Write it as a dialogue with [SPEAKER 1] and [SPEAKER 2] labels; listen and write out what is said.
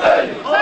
[SPEAKER 1] velho.